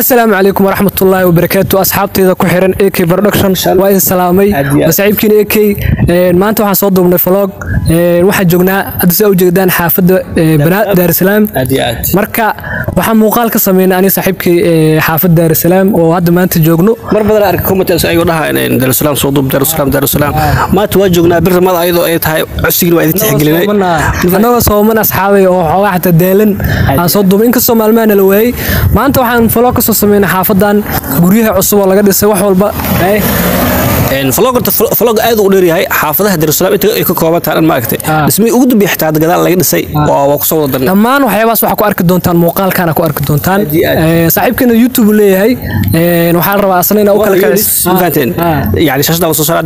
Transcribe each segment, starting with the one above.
asalaamu calaykum waraxmatullaahi wabarakaatu asxaabteyda ku xiran ak production. Waa in salaamay. Masaaxiibkiina ak maanta waxaan soo duubnay vlog. Waxaan joognaa hadda si ujeedaan xaafadda banaa daarisalaam marka waxaan muuqaal ka sameynay aniga saaxiibkii xaafadda daarisalaam oo hadda maanta joogno. Mar badan arka comments ayuu dhaha daarusalaam soo duub daarusalaam daarusalaam maanta waa joognaa bir ramada ayadoo ay tahay codsigin waa idin tixgelinay. Annagoo sooman asxaabay oo xoogaa xataa daalan aan soo duubay inkastoo maalmaha nala waayey maanta waxaan vlog ka soo sameynay xaafadan. Guryaha cusub oo laga dhisay wax walba vlog aad u dheeryahay xaafadaha daarusalaam inta ay ka kooban tahay dhan maaragtay dhismihii ugu dambeeyay xitaa gadaal laga dhisay waa wada darnay dhammaan waxyaabahaas waxaa ku arki doontaan muuqaalkaana ku arki doontaan saaxiibkeena youtube leeyahay waxaa la rabaa asna inaa u kala yani shaashada la soo saaraa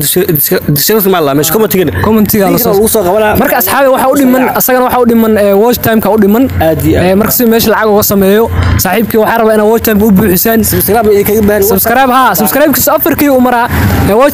disirka ma laa meesha commentigan commentiga la soo lagu soo qabanaa marka asxaabi waxaa u dhiman asagana waxaa u dhiman watch timeka u dhiman marka si meesha lacag uga sameeyo saaxiibkii waxaa rabaa inaa watch timeka u buuxisaan subscribe ay kaga baahan subscribe ha. Subscribe-kiisa afarkii u maraa watch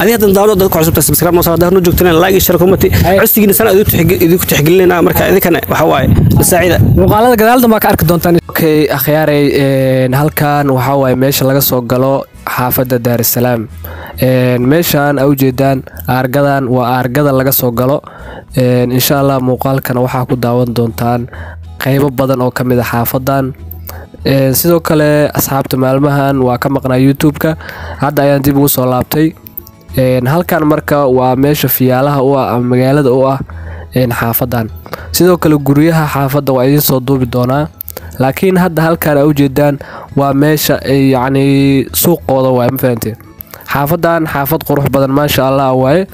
adiga hadda daawado dadka cusubta subscribe noo saarada hanu joogtana like iyo share comment codsigiina sana idinku tixgelinayna marka idinkana waxa waaye masaacida muuqaalada gadaal dambe aa ka arki doontaan? Okay akhyaaray halkan waxaa waaye meesha laga soo galo xaafadda daarusalaam meeshaan a ujeedaan aargadan waa aargada laga soo galo. Insha allah muuqaalkana waxaa ku daawan doontaan qeybo badan oo ka mid a xaafadan. Sidoo kale asxaabta maalmahan waa ka maqnaa youtube-ka. Hadda ayaan dib ugu soo laabtay halkan marka waa meesha fiyaalaha u ah ama magaalada u ah xaafadan. Sidoo kale guryaha xaafadda waa idiin soo duubi doonaa. Laakiin hadda halkan a ujeedaan waa meesha yacni suuqooda waay ma fahanteen xaafadan xaafad qurux badan maasha allah waaye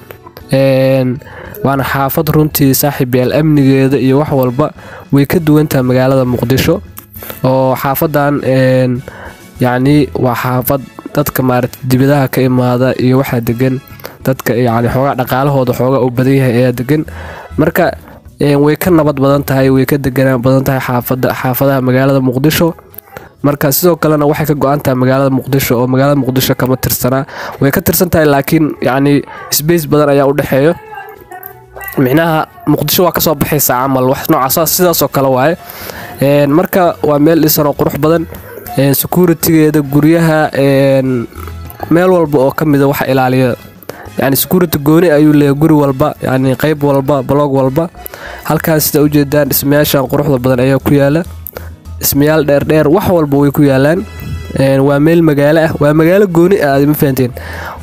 waana xaafad runtii saaxiib yaal amnigeeda iyo wax walba way ka duwantahay magaalada muqdisho. Oo xaafadan yacni waa xaafad dadka maarata dibadaha ka imaada iyo waxaa degan dadka yacni xoogaa dhaqaalahooda xoogaa u badan yahay ayaa degan marka way ka nabad badan tahay way ka deganaan badan tahay xaafada xaafadaha magaalada muqdisho. Marka sidoo kalena waxay ka go-an tahay magaalada muqdisho oo magaalada muqdisho kama tirsanaa. Way ka tirsan tahay laakiin yacni sbace badan ayaa u dhexeeyo. Micnaha muqdisho waa ka soo baxaysa camal wax noocaas sidaasoo kale waaye. Marka waa meel dhisan oo qurux badan securitigeeda guryaha meel walba oo ka mida waxa ilaaliya yani security gooni ayuu leeyahay guri walba yani qeyb walba blog walba. Halkaas sida ujeedaan dhismayaashan quruxda badan ayaa ku yaalla. Dhismayaal dheerdheer wax walba way ku yaalaan. Waa meel magaalo ah. Waa magaalo gooni ah ma fahanteen.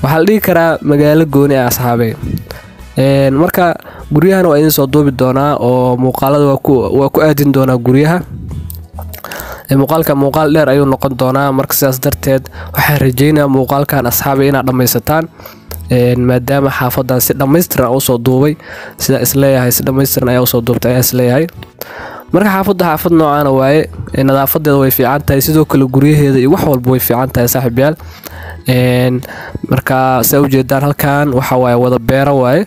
Waxaa la dhihi karaa magaalo gooni ah asxaabe marka guryahana waa idin soo duubi doonaa oo muuqaalada waa ku aadin doonaa guryaha muuqaalka muuqaal dheer ayuu noqon doonaa. Marka sidaas darteed waxaan rajeynaya muuqaalkan asxaabi inaad dhammaysataan maadaama xaafadan si dhammaystiran u soo duubay sidaa is leeyahay si dhammaystiran ayaa u soo duubtay ayaa is leeyahay marka xaafadda xaafad noocaana waaye nadaafadeeda way fiican tahay sidoo kale guryaheeda iyo wax walba way fiican tahay saaxiibyaal marka sidaa ujeedaan halkan waxa waaye wada beero waaye.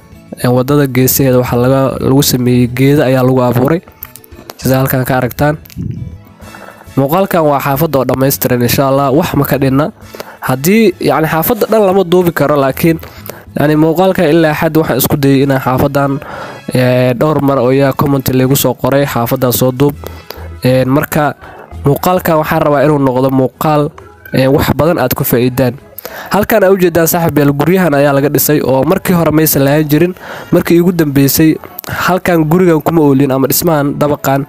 Wadada geesaheeda waxaa lagu sameeyey geeda ayaa lagu abuuray. Sida halkan ka aragtaan muuqaalkan waa xaafadda oo dhammaystiran insha allah wax ma ka dhinna haddii yani xaafadda dhan lama duubi karo laakiin yani muuqaalkan ilaa xad waxaan isku dayay inaan xaafadan dhowr mar oo iyaa commenty lagu soo qoray xaafadan soo duub. Marka muuqaalkan waxaan rabaa inuu noqdo muuqaal wax badan aad ku faa'iidaan. Halkan aa ujeedaan saaxiib yaal guryahan ayaa laga dhisay oo markii hore maysan lahaan jirin markii igu dambeysay halkan gurigan kuma oolin ama dhismahan dabaqan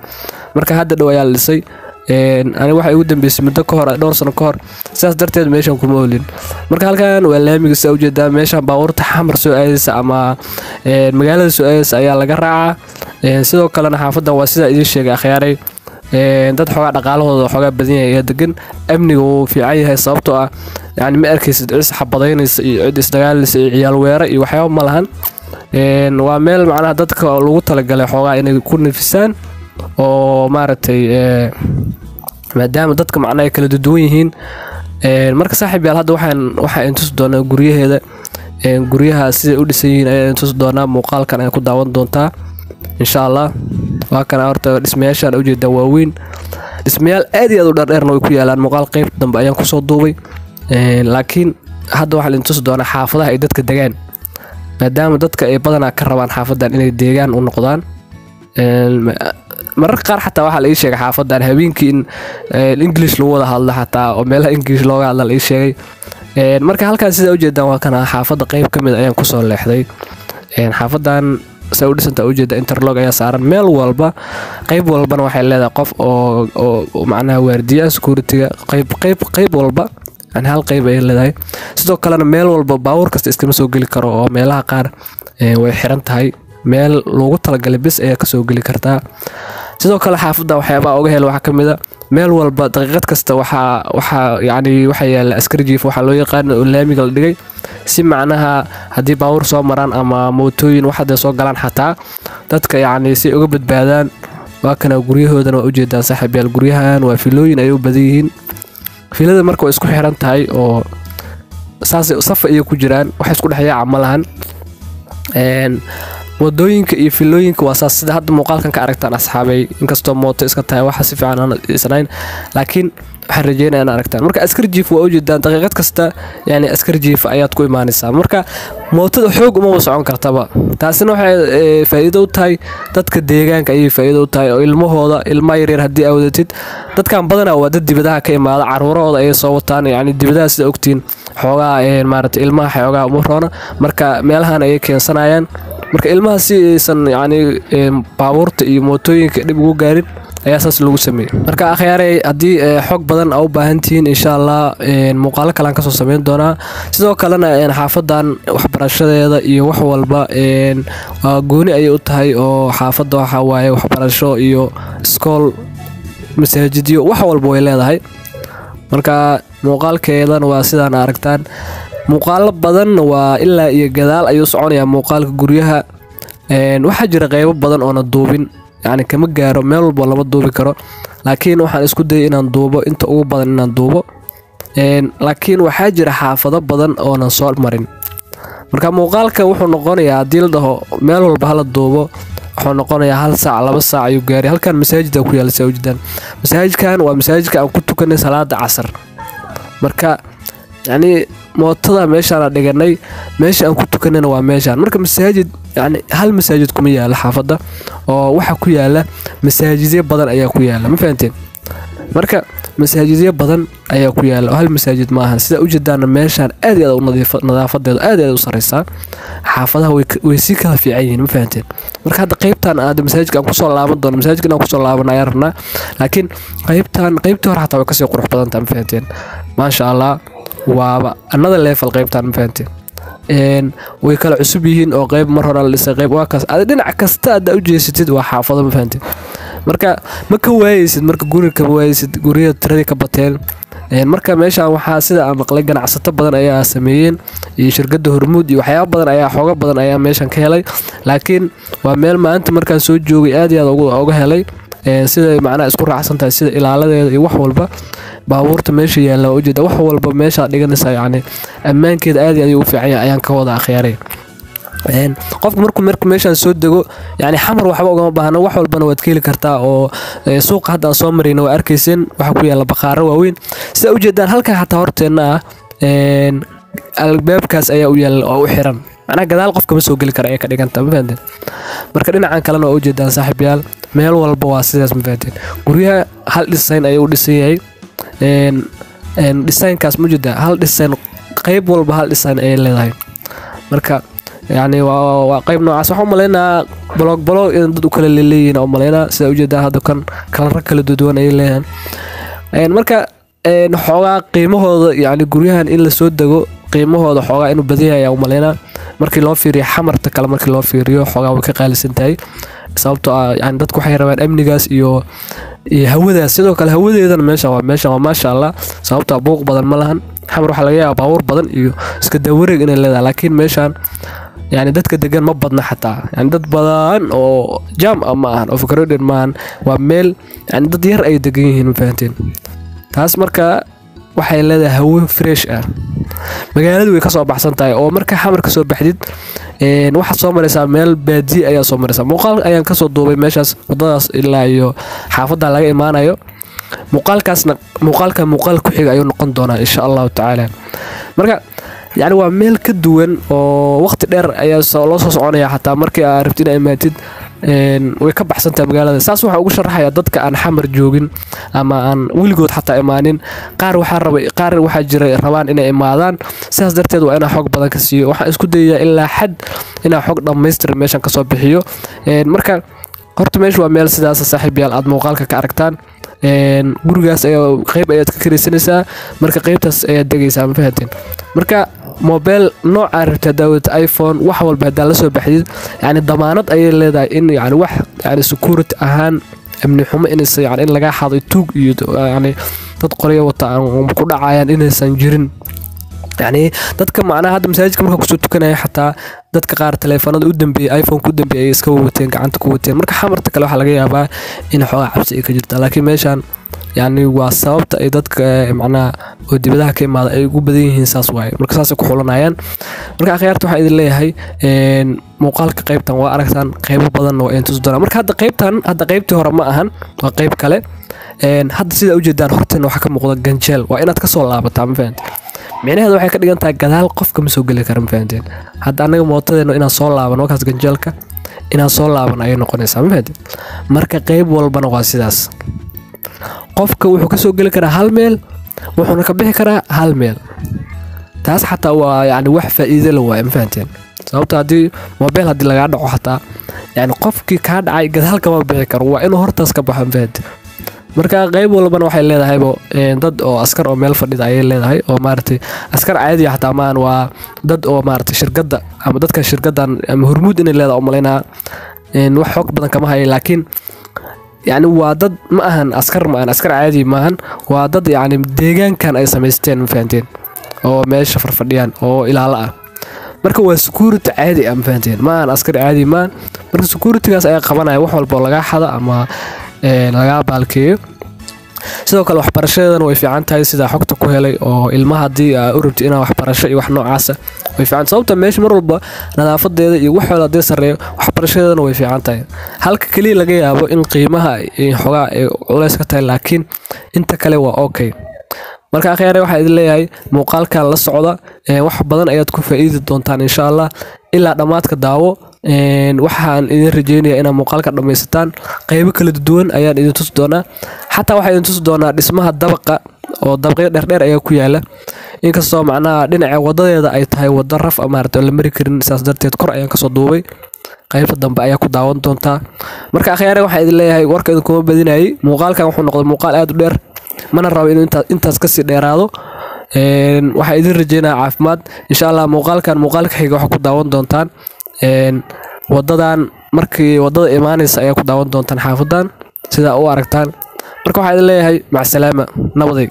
marka hadda dhow ayaa la dhisay aniga waxa igu dambeysay muddo ka hor dhowr sano ka hor sidaas darteed meeshan kuma oolin. Marka halkan waa laamiga sidaa u jeedaa meeshan baabuurta xamar soo aadaysa ama magaalada soo aadaysa ayaa laga raacaa. Sidoo kalena xaafadan waa sidaa idiin sheegay akhyaaray dad xoogaa dhaqaalahooda xoogaa badan yahay ayaa degan amniga wuu fiican yahay sababtoo ah yani ma arkaysid cid isxabadaynaysa iyo cid isdagaalaysa iyo ciyaal weera iyo waxyaaba ma lahan. Waa meel macnaha dadka lagu talagalay xoogaa inay ku nafisaan oo maaragtay maadaama dadka macnaha ay kala duduwan yihiin marka saaxiib yaal hadda waxaan waxaa intusi doonaa guryaheeda guryaha siday u dhisan yihiin ayaa intusi doonaa muuqaalkan ay ku daawan doontaa insha allah waa kana horta dhismayaashaan u jeedaa waaweyn. Dhismayaal aad iyo aad u dhardheerna way ku yaalaan muuqaal qeyb dambe ayaan ku soo duubay. Laakiin hadda waxaa idin tusi doonaa xaafadaha ay dadka degaan maadaama dadka ay badanaa ka rabaan xaafadan inay deegaan u noqdaan mararka qaar xataa waxaa la ii sheegay xaafadan habeenkii in english lagu wada hadlo xataa oo meelaha english looga hadla la sheegay. Marka halkaan sidaa ujeedaan waa kana xaafadda qeyb ka mid ayaan ku soo leexday. Xaafadan sa u dhisanta ujeeda interlog ayaa saaran meel walba qeyb walbana waxay leedahay qof oo macnaha waardiya security-ga qeyb qeyb qeyb walba hal qeyb ayay leedahay. Sidoo kalena meel walba baawur kasta iskama soo geli karo oo meelaha qaar way xiran tahay. Meel loogu talagalay bis ayaa ka soo geli kartaa sidoo kale xaafadda waxyaabaha uga hela waxaa ka mid a meel walba daqiiqad kasta waxaa waxaa yaalla askari jiif waxaa loo yaqaana oo laamiga la dhigay. Si macnaha haddii baawur soo maraan ama mootooyin wax soo galaan xataa dadka yacni si uga badbaadaan waa kana guryahoodana waa ujeedaan saaxiibyaal guryahan waa filooyin ay u badan yihiin. Filada marka way isku xiran tahay oo saasay safa iyo ku jiraan wax isku dhexyaaca ma waddooyinka iyo filooyinka waa saas. Sida hadda muuqaalkan ka aragtaan asxaabay inkastoo mooto iska tahay waxa si fiican aan isnayn laakiin waxaan rajeynaya in aragtaan. Marka askar jiif waa ujeedaan daqiiqad kasta yani askar jiif ayaad ku imaanaysaa marka mootada xoog umaba socon kartaba. Taasina waxay faa'iido u tahay dadka deegaanka ayay faa'iido u tahay oo ilmahooda ilma yaryar haddii aa dadkan badanaa waa dad dibadaha ka imaada caruurahooda ayay soo wataan yani dibadaha sida ogtiin xoogaa maarata ilmaha xoogaa uma roona. Marka meelahan ayay keensanayaan marka ilmaha si aysan yani baabuurta iyo mootooyinka dhib ugu gaarin ayaa saas lagu sameeyey. Marka akhyaarey haddii xog badan aa u baahan tihiin insha allah muuqaalo kalean ka soo sameyn doonaa. Sidoo kalena xaafadan waxbarashadeeda iyo wax walba gooni ayay u tahay oo xaafadda waxaa waaye waxbarasho iyo iskool masaajidyo wax walba way leedahay. Marka muuqaalkeedan waa sidaan aragtaan muuqaalo badan waa ilaa iyo gadaal ayuu soconayaa muuqaalka guryaha. Waxaa jira qeybo badan oona duubin. Yacni kama gaaro meel walba lama duubi karo. Laakiin waxaan isku dayay inaan duubo inta ugu badan inaan duubo. Laakiin waxaa jira xaafado badan oonan soo marin. Marka muuqaalka wuxuu noqonayaa haddii la dhaho meel walba hala duubo. Wuxuu noqonayaa hal saac laba saac ayuu gaaray halkan masaajida ku yaalla saawjidaan masaajidkan waa masaajidka aan ku tukanay salaada casar. Marka yacni mootada meeshaana dhiganay meesha aan ku tukanayna waa meeshaan. Marka masaajid yani hal masaajid kuma yaalla xaafadda oo waxa ku yaalla masaajidyo badan ayaa ku yaalla ma fahanteen? Marka masaajidyo badan ayaa ku yaalla oo hal masaajid maahan sida ujeedaana meeshaan aad iyo aad u nadaafadeedu aad iyo aad u sareysaa. Xaafadaha way sii kala fiican yihiin ma fahanteen? Marka hadda qeybtan aad masaajidka aan ku soo laaban doono masaajidka inaan ku soo laaban ayaan rabnaa. Laakiin qeybtan qeybtii hore xataa way ka sii qurux badan tahay ma fahanteen? Maasha allah waaba another level qeybtan ma fahanteen way kala cusub yihiin oo qeyb mar hore la dhisay qeyb waa dhinac kasta haddaa u jeesatid waa xaafado ma fahanteen marka ma ka waayeysid marka guriga kama waayeysid guriyada tiradii ka bateen. Marka meeshaan waxaa sida aan maqlay ganacsato badan ayaa sameeyeen iyo shirkadda hormuud iyo waxyaaba badan ayaa xooga badan ayaa meeshan ka helay. Laakiin waa meel maanta markaan soo joogay aad iyo aad uga helay. Siday macnaha isku raacsan sida ilaaladeeda iyo wax walba baabuurta meesha yaalla ujeeda wax walba meeshaa dhiganaysa yacni ammaankeeda aad iyo aad u fiican yahay ayaan ka wada akhyaaray qofka markuu meeshaan soo dego yani xamar waxba ugama baahna wax walbana waad ka heli kartaa oo suuqa hadda soo marayna waa arkayseen waxaa ku yaalla bakhaaro waaweyn. Sida ujeedaan halkan xataa horteenna ah albaabkaas ayaa u yaalla oo u xiran. Macnaha gadaal qof kama soo geli kara ayay ka dhiganta ma fahanteen marka dhinacan kalena waa ujeedaan saaxiibyaal meel walba waa sidaas ma fahanteen guryaha hal dhisayn ayuu dhisan yahay dhisaynkaas ma u jeedaa hal dhisayn qeyb walba hal dhisayn ayay leedahay. Marka yani waa qeyb noocaas waxaan umalaynaa bolog bolog in dad u kala leeleeyihin umalaynaa sida u jeedaa hadda kan kalaro kala duduwan ayay leeyahan marka xoogaa qiimahooda yani guryahan in la soo dego qiimahooda xoogaa inuu badan yahay ayaa umalaynaa markii loo fiiriyo xamarta kale markii loo fiiriyo xoogaa way ka qaalisan tahay sababtoo ah yani dadku waxay rabaan amnigaas iyo iyo hawadaas. Sidoo kale hawadeedana meesha waa meesha waa maasha allah sababtoo buuq badan ma lahan. Xamar waxaa laga yaaba baabuur badan iyo iska dawareeg inay leedahay. Laakiin meeshaan yani dadka degan ma badna xataa. Yani dad badan oo jam ah ma ahan oo maahan waa meel yani dad yar ay degan yihiin ma taas marka waxay leedahay hawo fresh ah. Magaaladu way ka soo baxsan tahay oo marka xamar ka soo baxdid waxaad soo maraysaa meel baadiye ayaa soo maraysaa muuqaal ayaan ka soo duubay meeshaas wadadaas ilaa iyo xaafadda laga imaanayo. Muuqaalkaasna muuqaalka muuqaal ku xiga ayuu noqon doonaa insha allahu tacaala. Marka yacni waa meel ka duwan oo waqti dheer ayaa loo soo soconaya xataa markii aad rabtid inaad imaatid way ka baxsantahay magaalada. Saas waxaa ugu sharaxaya dadka aan xamar joogin ama aan weligood xataa imaanin. Qaar waxaa jira rabaan inay imaadaan. Sidaas darteed waa inaa xog badan ka siiyo. Waxaan isku dayayaa ilaa xad inaa xog dhammaystiran meeshan ka soo bixiyo. Een, marka horta meesha waa meel sidaas saaxiibyaal aad muuqaalka ka aragtaan gurigaas qeyb ayaad ka karaysanaysaa marka qeybtaas ayaad degaysaa ma fahanteen marka mobile noocaa rabta daawad iphone wax walba haddaa la soo baxdid yani damaanad ayay leedahay in yani wax yani security ahaan amni xumo inaysan yani in lagaa xaday tuug iyo yani dad qoryo wata ku dhacayaan inaysan jirin yani dadka macnaha hadda masaajidka marka ku soo tukanaya xataa dadka qaar taleefanada u dambeeyay iphone ku dambeeyay ay iska wateen gacanta ku wateen. Marka xamarta kale waxaa laga yaabaa in xoogaa cabsi ay ka jirta. Laakiin meeshan yani waa sababta ay dadka eh, macnaha oo dibadaha ka imaada ay ugu badan yihiin saas waaye. Marka saasay ku xulanayaan. Marka akhyaarta waxaa idin leeyahay muuqaalka qaybtan waa aragtaan qaybo badanna waa idin tusi marka hadda qaybtan hadda qaybtii hore ma ahan waa qayb kale. Hadda sidaa ujeedaan horteena waxaa ka muuqda ganjeel. Waa inaad ka soo laabataa ma fahanteen micnaheedu waxay ka dhigan tahay gadaal qofka ma soo geli kara ma fahanteen hadda anaga mootadeena inaan soo laabano wakaas ganjeelka inaan soo laabano ayay noqonaysaa ma fahanteen marka qayb walbana waa sidaas. Qofka wuxuu ka soo geli karaa hal meel wuxuuna ka bixi karaa hal meel. Taas xataa waa yani wax faa'iido la waaye ma fahanteen sababta haddii mobile haddii lagaa dhaco xataa yani qofkii kaa dhacay gadaal kama bixi karo waa inuu hortaas ka baxo ma fahanteen marka qayb walbana waxay leedahaybo dad oo askar oo meel fadhida ayay leedahay oo maaragtay askar caadiya xataa maahan waa dad oo maaragtay shirkadda ama dadka shirkaddan ama hormuud inay leedahay u malaynaa een, wax xoog badan kama haya laakiin yani waa dad ma ahan askar ma ahan askar caadi maahan waa dad yani deegaankan ay samaysteen ma oo meesha farfadhiyaan oo ilaalo ah. Marka waa security caadi ah ma ma ahan askar caadi maahan marka securitygaas ayaa qabanaya wax walba lagaa xado ama een, lagaa baalkeeyo sidoo kale waxbarashadeedana way fiican tahay sida xogta ku helay oo ilmaha haddii aa u rabti inaa waxbarasho iyo wax noocaasa way fiican sababta meesha mar walba nadaafadeeda iyo waxooda haddii sarreeyo waxbarashadeedana way fiican tahay. Halka keliya laga yaabo in qiimaha xogaa ay culays ka tahay laakiin inta kale waa okay. Marka akhyaare waxaa idin leeyahay muuqaalkan la socda wax badan ayaad ku faa'iidi doontaan insha allah ilaa dhammaadka daawo waxaan idin rajeynaya inaad muuqaalka dhammaysataan qaybo kala duwan ayaan idin tusi doonaa. Xataa waxaa idin tusi doonaa dhismaha dabaqa oo dabaqyo dheerdheer ayaa ku yaalla inkastoo macnaha dhinaca wadadeeda ay tahay wado raf maarata la mari karin saas darteed kor ayaan ka soo duubay. Qaybta dambe ayaa ku daawan doontaa marka akhyaare waxaa idin leeyahay warka idin kuma badinayay. Muuqaalkan wuxuu noqday muuqaal aad u dheer. Mana rabo inuu intaa- intaas ka sii dheeraado. Waxaa idin rajeynaya caafimaad. Insha allah muuqaalkan muuqaalka xiga waxaa ku daawan doontaan wadadan markii waddada imaanaysa ayaa ku daawan doontaan xaafadan sidaa u aragtaan. Marka waxaa idin leeyahay macsalaama nabaday